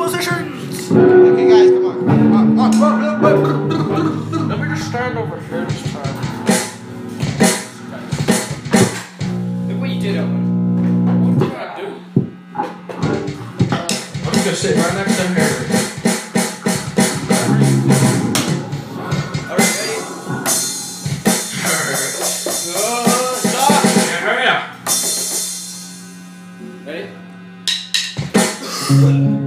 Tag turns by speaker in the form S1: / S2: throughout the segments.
S1: positions.
S2: Okay, guys, come on. Come on, come on.
S1: Let me just stand over here this time.
S3: Look what you did, Owen.
S1: What did I do? Uh, I'm just gonna sit right next to Harry.
S3: Alright,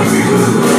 S3: Obrigado.